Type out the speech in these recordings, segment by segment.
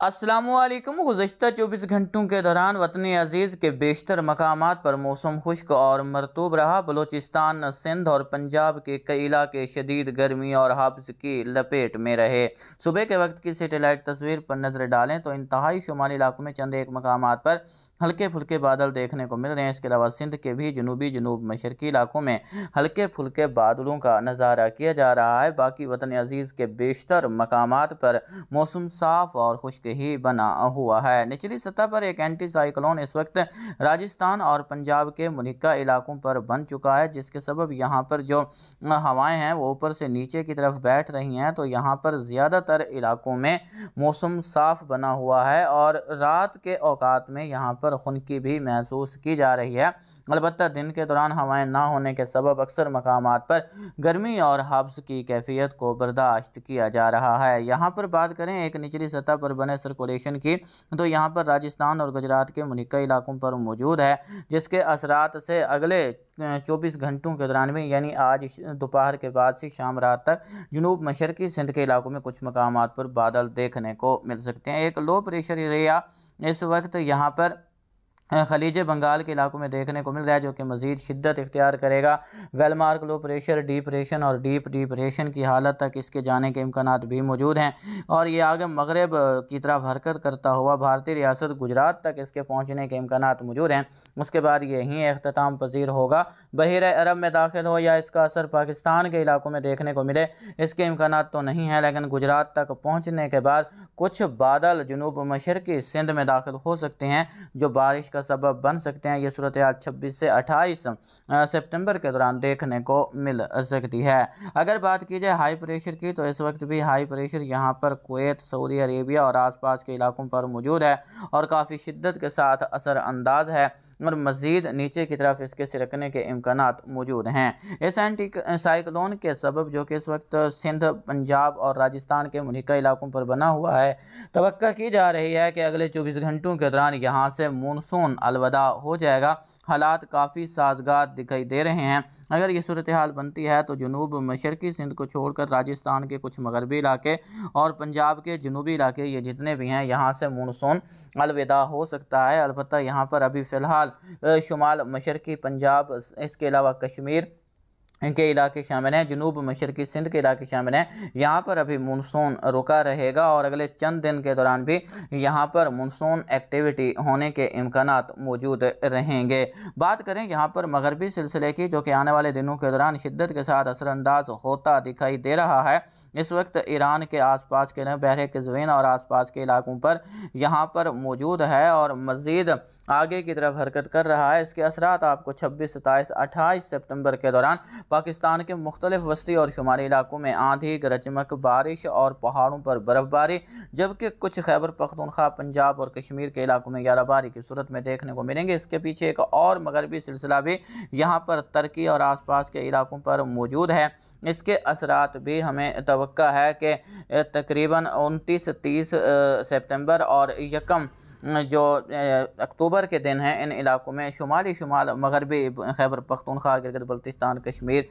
السلام علیکم، گزشتہ چوبیس گھنٹوں کے دوران وطن عزیز کے بیشتر مقامات پر موسم خشک اور مرطوب رہا۔ بلوچستان، سندھ اور پنجاب کے کئی علاقے شدید گرمی اور حبس کی لپیٹ میں رہے۔ صبح کے وقت کی سیٹلائٹ تصویر پر نظر ڈالیں تو انتہائی شمالی علاقوں میں چند ایک مقامات پر ہلکے پھلکے بادل دیکھنے کو مل رہے ہیں۔ اس کے علاوہ سندھ کے بھی جنوبی جنوب مشرقی علاقوں میں ہلکے پھلکے بادلوں کا نظارہ کیا جا رہا ہے۔ باقی وطن عزیز کے بیشتر مقامات پر موسم صاف اور خشک ہی بنا ہوا ہے۔ نچلی سطح پر ایک اینٹی سائیکلون اس وقت راجستان اور پنجاب کے منکہ علاقوں پر بن چکا ہے، جس کے سبب یہاں پر جو ہوائیں ہیں وہ اوپر سے نیچے کی طرف بیٹھ رہی ہیں۔ تو یہاں پر زیادہ تر علاقوں میں موسم صاف بنا ہوا ہے اور رات کے اوقات میں یہاں پر خنکی بھی محسوس کی جا رہی ہے۔ البتہ دن کے دوران ہوائیں نہ ہونے کے سبب اکثر مقامات پر گرمی اور حبس کی کیفیت کو برداشت کیا جا رہا ہے۔ یہاں پر بات کریں، ایک نچلی سطح پر بنے سرکولیشن کی۔ تو یہاں پر راجستان اور گجرات کے منکہ علاقوں پر موجود ہے، جس کے اثرات سے اگلے چوبیس گھنٹوں کے دوران میں یعنی آج دوپہر کے بعد سے شام رات تک، جنوب مشرقی سندھ کے علاقوں میں کچھ مقامات پر بادل دیکھنے کو مل سکتے ہیں۔ ایک لو پریشر ایریا اس وقت یہاں پر ہاں، خلیج بنگال کے علاقوں میں دیکھنے کو مل رہا ہے جو کہ مزید شدت اختیار کرے گا۔ Well marked, low pressure depression اور ڈیپ ڈیپریشن کی حالت تک اس کے جانے کے امکانات بھی موجود ہیں۔ اور یہ آگے مغرب کی طرف حرکت کرتا ہوا بھارتی ریاست گجرات تک اس کے پہنچنے کے امکانات موجود ہیں۔ اس کے بعد یہیں اختتام پذیر ہوگا۔ بحیر عرب میں داخل ہو یا اس کا اثر پاکستان کے علاقوں میں دیکھنے کو ملے، اس کے امکانات تو نہیں ہیں، لیکن گجرات تک پہنچنے کے بعد کچھ بادل جنوب مشرقی سندھ میں داخل ہو سکتے ہیں، جو بارش کا سبب بن سکتے ہیں۔ یہ صورتحال چھبیس سے اٹھائیس سپٹمبر کے دوران دیکھنے کو مل سکتی ہے۔ اگر بات کی جائے ہائی پریشر کی، تو اس وقت بھی ہائی پریشر یہاں پر کویت، سعودی عربیہ اور آس پاس کے علاقوں پر موجود ہے اور کافی شدت کے ساتھ اثر انداز ہے۔ اور مزید نیچے کی طرف اس کے سرکنے کے امکانات موجود ہیں۔ اس اینٹی سائیکلون کے سبب جو کہ اس وقت سندھ، پنجاب اور راجستان کے منحقہ علاقوں پر بنا ہوا ہے، توقع کی جا رہی ہے کہ اگلے چوبیس گھنٹوں کے دوران یہاں سے مونسون الوداع ہو جائے گا۔ حالات کافی سازگار دکھائی دے رہے ہیں۔ اگر یہ صورتحال بنتی ہے تو جنوب مشرقی سندھ کو چھوڑ کر راجستان کے کچھ مغربی علاقے اور پنجاب کے جنوبی علاقے یہ جتنے بھی ہیں، یہاں سے مونسون الوداع ہو سکتا ہے۔ البتہ یہاں پر ابھی فی الحال شمال مشرقی پنجاب اس کے علاوہ کشمیر کے علاقے شامل ہیں، جنوب مشرقی سندھ کے علاقے شامل ہیں۔ یہاں پر ابھی مونسون رکا رہے گا اور اگلے چند دن کے دوران بھی یہاں پر مونسون ایکٹیویٹی ہونے کے امکانات موجود رہیں گے۔ بات کریں یہاں پر مغربی سلسلے کی، جو کہ آنے والے دنوں کے دوران شدت کے ساتھ اثر انداز ہوتا دکھائی دے رہا ہے۔ اس وقت ایران کے آس پاس کے بحر قزوین اور آس پاس کے علاقوں پر یہاں پر موجود ہے اور مزید آگے کی طرف حرکت کر رہا ہے۔ اس کے اثرات آپ کو چھبیس ستائیس اٹھائیس سپٹمبر کے دوران پاکستان کے مختلف وسطی اور شمالی علاقوں میں آندھی، گرجمک بارش اور پہاڑوں پر برف باری، جبکہ کچھ خیبر، پختونخوا، پنجاب اور کشمیر کے علاقوں میں یارہ باری کی صورت میں دیکھنے کو ملیں گے۔ اس کے پیچھے ایک اور مغربی سلسلہ بھی یہاں پر ترکی اور آس پاس کے علاقوں پر موجود ہے۔ اس کے اثرات بھی ہمیں توقع ہے کہ تقریباً انتیس تیس سپٹمبر اور یکم جو اکتوبر کے دن ہیں ان علاقوں میں شمالی شمال مغربی خیبر، پختونخوا، گرگت، بلتستان، کشمیر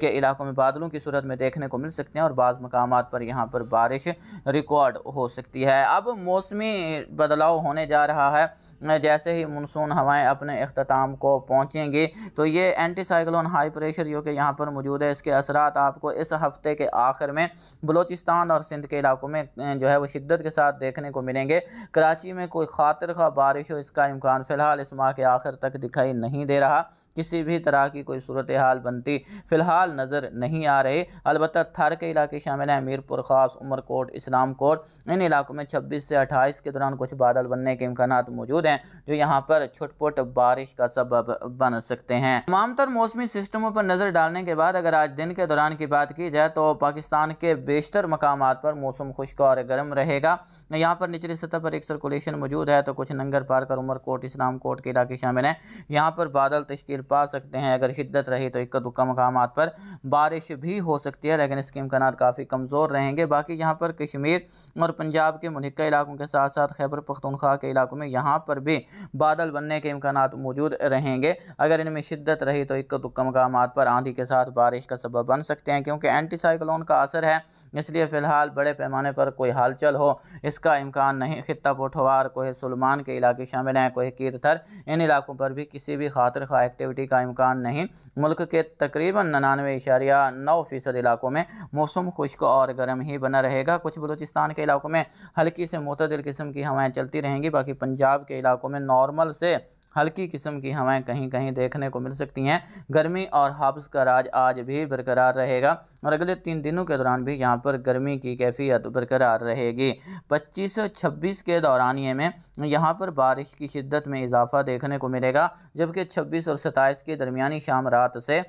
کے علاقوں میں بادلوں کی صورت میں دیکھنے کو مل سکتے ہیں اور بعض مقامات پر یہاں پر بارش ریکارڈ ہو سکتی ہے۔ اب موسمی بدلاؤ ہونے جا رہا ہے۔ جیسے ہی منسون ہوائیں اپنے اختتام کو پہنچیں گی تو یہ اینٹی سائیکلون ہائی پریشر جو کہ یہاں پر موجود ہے۔ اس کے اثرات آپ کو اس ہفتے کے آخر میں بلوچستان اور سندھ کے علاقوں میں جو ہے وہ شدت کے ساتھ دیکھنے کو ملیں گے۔ کراچی میں کوئی خاطر خواہ بارش ہو، اس کا امکان فی الحال اس ماہ کے آخر تک دکھائی نہیں دے رہا۔ کسی بھی طرح کی کوئی صورتحال بنتی فی الحال نظر نہیں آ رہی۔ البتہ تھر کے علاقے شامل ہیں میرپور، خاص عمر کوٹ، اسلام کوٹ۔ ان علاقوں میں چھبیس سے اٹھائیس کے دوران کچھ بادل بننے کے امکانات موجود ہیں، جو یہاں پر چھٹ پٹ بارش کا سبب بن سکتے ہیں۔ تمام تر موسمی سسٹموں پر نظر ڈالنے کے بعد اگر آج دن کے دوران کی بات کی جائے تو پاکستان کے بیشتر مقامات پر موسم خشک اور گرم رہے گا۔ یہاں پر نچلی سطح پر ایک سرکولیشن موجود موجود ہے تو کچھ ننگر پار کر عمر کوٹ، اسلام کوٹ کے علاقے شامل ہیں۔ یہاں پر بادل تشکیل پا سکتے ہیں۔ اگر شدت رہی تو اکا دکا مقامات پر بارش بھی ہو سکتی ہے، لیکن اس کے امکانات کافی کمزور رہیں گے۔ باقی یہاں پر کشمیر اور پنجاب کے منحقہ علاقوں کے ساتھ ساتھ خیبر پختونخوا کے علاقوں میں یہاں پر بھی بادل بننے کے امکانات موجود رہیں گے۔ اگر ان میں شدت رہی تو اکا دکا مقامات پر آندھی کے ساتھ بارش کا سبب بن سکتے ہیں، کیونکہ اینٹی سائیکلون کا اثر ہے۔ اس لیے فی الحال بڑے پیمانے پر کوئی حال چل ہو، اس کا امکان نہیں۔ خطہ پوٹھوار کوہ سلمان کے علاقے شامل ہیں۔ کوہ کیرتھر ان علاقوں پر بھی کسی بھی خاطر خواہ ایکٹیویٹی کا امکان نہیں۔ ملک کے تقریباً ننانوے اشاریہ نو فیصد علاقوں میں موسم خشک اور گرم ہی بنا رہے گا۔ کچھ بلوچستان کے علاقوں میں ہلکی سے معتدل قسم کی ہوائیں چلتی رہیں گی، باقی پنجاب کے علاقوں میں نارمل سے ہلکی قسم کی ہوائیں کہیں کہیں دیکھنے کو مل سکتی ہیں۔ گرمی اور حبس کا راج آج بھی برقرار رہے گا اور اگلے تین دنوں کے دوران بھی یہاں پر گرمی کی کیفیت برقرار رہے گی۔ پچیس چھبیس کے دورانیے میں یہاں پر بارش کی شدت میں اضافہ دیکھنے کو ملے گا، جبکہ چھبیس اور ستائیس کے درمیانی شام رات سے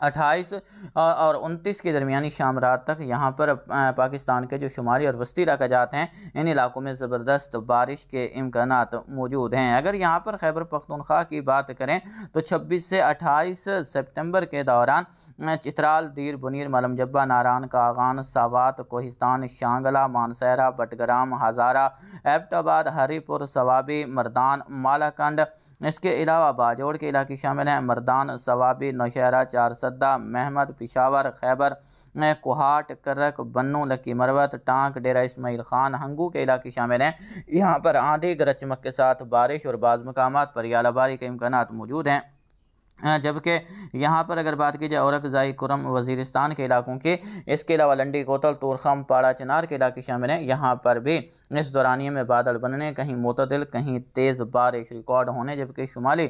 اٹھائیس اور انتیس کے درمیانی شام رات تک یہاں پر پاکستان کے جو شمالی اور وسطی علاقہ جات ہیں، ان علاقوں میں زبردست بارش کے امکانات موجود ہیں۔ اگر یہاں پر خیبر پختونخوا کی بات کریں تو چھبیس سے اٹھائیس سپتمبر کے دوران چترال، دیر، بنیر ملم جبہ، ناران، کاغان، ساوات، کوہستان شانگلہ مانسیرہ بٹگرام، ہزارہ ایبٹ آباد ہری پور سوابی مردان، مالاکنڈ۔ اس کے علاوہ باجوڑ کے علاقے شامل ہیں، مردان سوابی نوشہرہ، چار سدہ محمد، پشاور، خیبر کوہاٹ، کرک، بنو، لکی مروت، ٹانک، ڈیرہ اسماعیل خان، ہنگو کے علاقے شامل ہیں۔ یہاں پر آندھی گرچمک کے ساتھ بارش اور بعض مقامات پر یالہ باری کے امکانات موجود ہیں۔ ہاں، جبکہ یہاں پر اگر بات کی جائے اورک زائی کرم وزیرستان کے علاقوں کی، اس کے علاوہ لنڈی، کوتل، تورخم، پاڑا، چنار کے علاقے شامل ہیں۔ یہاں پر بھی اس دورانیے میں بادل بننے، کہیں معتدل، کہیں تیز بارش ریکارڈ ہونے، جبکہ شمالی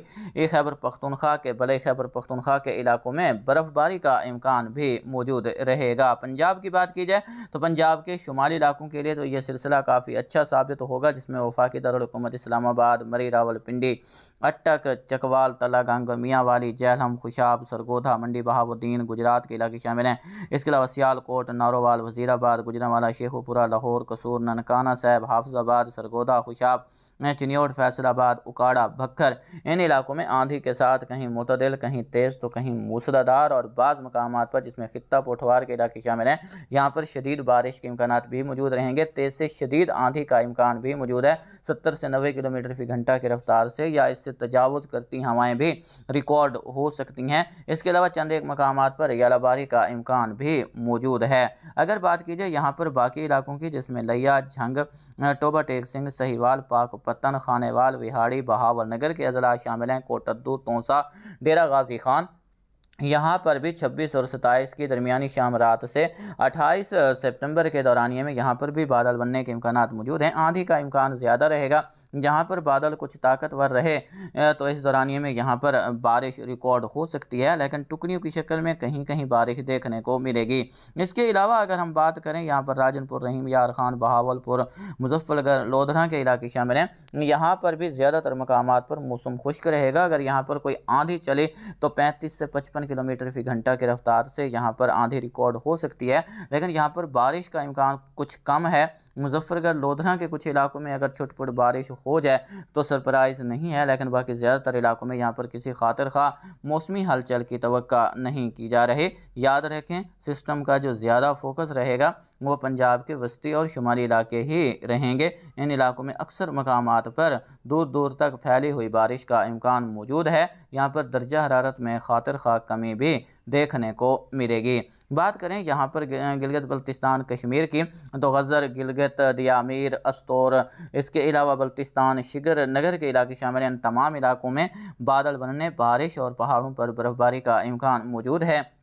خیبر پختونخوا کے بلے خیبر پختونخوا کے علاقوں میں برف باری کا امکان بھی موجود رہے گا۔ پنجاب کی بات کی جائے تو پنجاب کے شمالی علاقوں کے لیے تو یہ سلسلہ کافی اچھا ثابت ہوگا، جس میں وفاقی دارالحکومت اسلام آباد، مری راول پنڈی، اٹک، چکوال تلا گنگ میاں والی جیلہم خوشاب سرگودھا منڈی بہاودین گجرات کے علاقے شامل ہیں۔ اس کے علاوہ سیال کوٹ نارووال وزیر آباد گجرا شیخو پورہ لاہور، قصور، ننکانہ صاحب، حافظ آباد سرگودھا خوشاب چنیوٹ، فیصل آباد، اکاڑا بھکر ان علاقوں میں آندھی کے ساتھ کہیں متدل، کہیں تیز تو کہیں موسلادار اور بعض مقامات پر جس میں خطہ پوٹھوار کے علاقے شامل ہیں۔ یہاں پر شدید بارش کے امکانات بھی موجود رہیں گے۔ تیز سے شدید آندھی کا امکان بھی موجود ہے۔ ستر سے نوے کلومیٹر فی گھنٹہ کی رفتار سے یا اس سے تجاوز کرتی ہوائیں بھی ریکارڈ ہو سکتی ہیں۔ اس کے علاوہ چند ایک مقامات پر یالہ باری کا امکان بھی موجود ہے۔ اگر بات کی جائے یہاں پر باقی علاقوں کی، جس میں لیا، جھنگ ٹوبا ٹیک سنگھ، سہیوال، پاک پتن خانے وال، وہاڑی، بہاول نگر کے اضلاع شامل ہیں۔ کوٹدو تونسا ڈیرہ غازی خان یہاں پر بھی چھبیس اور ستائیس کی درمیانی شام رات سے اٹھائیس سپتمبر کے دورانیے میں یہاں پر بھی بادل بننے کے امکانات موجود ہیں۔ آندھی کا امکان زیادہ رہے گا۔ جہاں پر بادل کچھ طاقتور رہے تو اس دورانیے میں یہاں پر بارش ریکارڈ ہو سکتی ہے، لیکن ٹکڑیوں کی شکل میں کہیں کہیں بارش دیکھنے کو ملے گی۔ اس کے علاوہ اگر ہم بات کریں، یہاں پر راجن پور رحیم یار خان، بہاول پور مظفر گڑھ لودھرا کے علاقے شامل ہیں۔ یہاں پر بھی زیادہ تر مقامات پر موسم خشک رہے گا۔ اگر یہاں پر کوئی آندھی چلے تو پینتیس سے پچپن کلومیٹر فی گھنٹہ کی رفتار سے یہاں پر آندھی ریکارڈ ہو سکتی ہے۔ لیکن یہاں پر بارش کا امکان کچھ کم ہے۔ مظفر گڑھ لودھرا کے کچھ علاقوں میں اگر چھٹ پٹ بارش ہو جائے تو سرپرائز نہیں ہے، لیکن باقی زیادہ تر علاقوں میں یہاں پر کسی خاطر خواہ موسمی ہلچل کی توقع نہیں کی جا رہی۔ یاد رکھیں، سسٹم کا جو زیادہ فوکس رہے گا وہ پنجاب کے وسطی اور شمالی علاقے ہی رہیں گے۔ ان علاقوں میں اکثر مقامات پر دور دور تک پھیلی ہوئی بارش کا امکان موجود ہے۔ یہاں پر درجہ حرارت میں خاطر خواہ کمی بھی دیکھنے کو ملے گی۔ بات کریں یہاں پر گلگت بلتستان، کشمیر کی، تو غزر، گلگت، دیامیر، استور، اس کے علاوہ بلتستان، شگر نگر کے علاقے شامل ان تمام علاقوں میں بادل بننے، بارش اور پہاڑوں پر برف باری کا امکان موجود ہے۔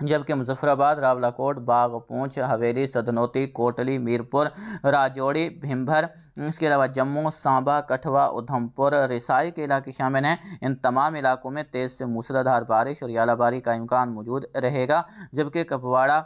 جبکہ مظفر آباد راولہ کوٹ، باغ پونچھ، حویلی سدنوتی کوٹلی، میرپور، راجوڑی بھمبھر اس کے علاوہ جموں سانبا کٹھوا، ادھمپور، رسائی کے علاقے شامل ہیں۔ ان تمام علاقوں میں تیز سے موسلادھار بارش اور یالہ باری کا امکان موجود رہے گا، جبکہ کپواڑہ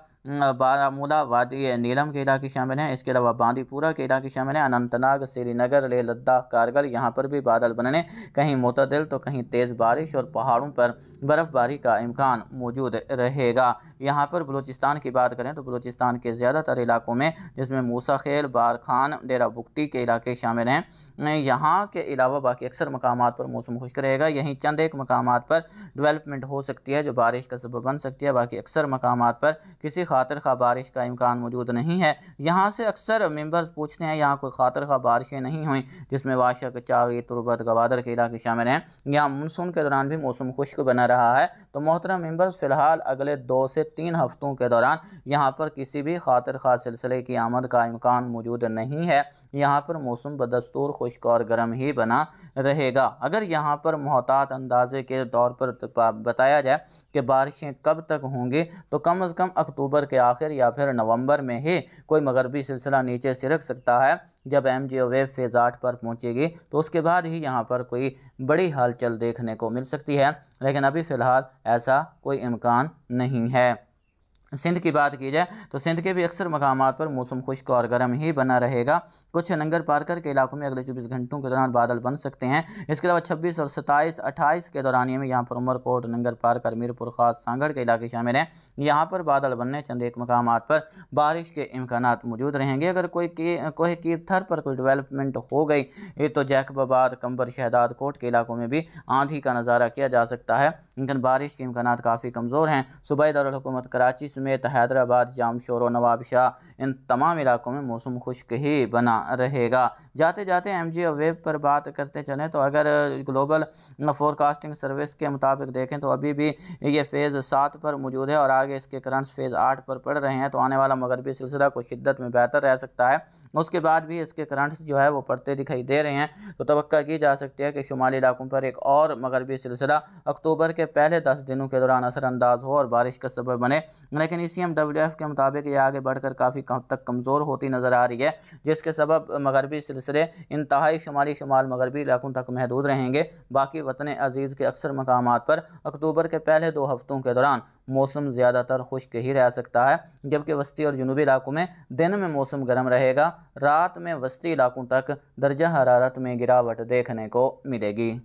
بارہ وادی نیلم کے علاقے شامل ہیں اس کے علاوہ باندی پورہ کے علاقے شامل ہیں اننت ناگ سری نگر لے لداخ، کارگل، یہاں پر بھی بادل بننے کہیں معتدل تو کہیں تیز بارش اور پہاڑوں پر برف باری کا امکان موجود رہے گا۔ یہاں پر بلوچستان کی بات کریں تو بلوچستان کے زیادہ تر علاقوں میں جس میں موسا خیل بارخان ڈیرہ بکٹی کے علاقے شامل ہیں۔ یہاں کے علاوہ باقی اکثر مقامات پر موسم خشک رہے گا۔ یہیں چند ایک مقامات پر ڈیولپمنٹ ہو سکتی ہے جو بارش کا سبب بن سکتی ہے۔ باقی اکثر مقامات پر کسی خاطر خواہ بارش کا امکان موجود نہیں ہے۔ یہاں سے اکثر ممبرز پوچھتے ہیں یہاں کوئی خاطر خواہ بارشیں نہیں ہوئیں جس میں واشق چاغی تربت، گوادر کے علاقے شامل ہیں۔ یہاں منسون کے دوران بھی موسم خشک بنا رہا ہے۔ تو محترم ممبرز، فی الحال اگلے دو سے تین ہفتوں کے دوران یہاں پر کسی بھی خاطر خواہ سلسلے کی آمد کا امکان موجود نہیں ہے۔ یہاں پر موسم بدستور، خشک اور گرم ہی بنا رہے گا۔ اگر یہاں پر محتاط اندازے کے طور پر بتایا جائے کہ بارشیں کب تک ہوں گی، تو کم از کم اکتوبر کے آخر یا پھر نومبر میں ہی کوئی مغربی سلسلہ نیچے سرک سکتا ہے۔ جب M J O wave phase آٹھ پر پہنچے گی تو اس کے بعد ہی یہاں پر کوئی بڑی حال چل دیکھنے کو مل سکتی ہے، لیکن ابھی فی الحال ایسا کوئی امکان نہیں ہے۔ سندھ کی بات کی جائے تو سندھ کے بھی اکثر مقامات پر موسم خشک اور گرم ہی بنا رہے گا۔ کچھ ننگر پارکر کے علاقوں میں اگلے چوبیس گھنٹوں کے دوران بادل بن سکتے ہیں۔ اس کے علاوہ چھبیس اور ستائیس، اٹھائیس کے دورانیے یعنی میں یہاں پر عمر کوٹ ننگر پارکر میرپور خاص سانگڑ کے علاقے شامل ہیں۔ یہاں پر بادل بننے چند ایک مقامات پر بارش کے امکانات موجود رہیں گے۔ اگر کوئی کوہ کی تھر پر کوئی ڈیولپمنٹ ہو گئی تو جیکب آباد، کمبر، شہداد کوٹ کے علاقوں میں بھی آندھی کا نظارہ کیا جا سکتا ہے۔ لیکن بارش کے امکانات کافی کمزور ہیں۔ صوبائی دارالحکومت کراچی سے سمیت حیدرآباد، جامشور و نواب شاہ ان تمام علاقوں میں موسم خشک ہی بنا رہے گا۔ جاتے جاتے ایم جی ویب پر بات کرتے چلیں تو اگر گلوبل فورکاسٹنگ سروس کے مطابق دیکھیں تو ابھی بھی یہ فیز سات پر موجود ہے اور آگے اس کے کرنٹس فیز آٹھ پر پڑ رہے ہیں تو آنے والا مغربی سلسلہ کو شدت میں بہتر رہ سکتا ہے۔ اس کے بعد بھی اس کے کرنٹس جو ہے وہ پڑتے دکھائی دے رہے ہیں۔ تو توقع کی جا سکتی ہے کہ شمالی علاقوں پر ایک اور مغربی سلسلہ اکتوبر کے پہلے دس دنوں کے دوران اثر انداز ہو اور بارش کا سبب بنے۔ یعنی لیکن ایم ڈبلیو ایف کے مطابق یہ آگے بڑھ کر کافی تک کمزور ہوتی نظر آ رہی ہے، جس کے سبب مغربی سلسلے انتہائی شمالی شمال مغربی علاقوں تک محدود رہیں گے۔ باقی وطن عزیز کے اکثر مقامات پر اکتوبر کے پہلے دو ہفتوں کے دوران موسم زیادہ تر خشک ہی رہ سکتا ہے، جبکہ وسطی اور جنوبی علاقوں میں دن میں موسم گرم رہے گا۔ رات میں وسطی علاقوں تک درجہ حرارت میں گراوٹ دیکھنے کو ملے گی۔